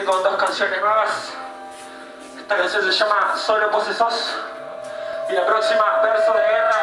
con dos canciones nuevas. Esta canción se llama Solo Posesos. Y la próxima, Verso de Guerra,